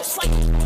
like, like.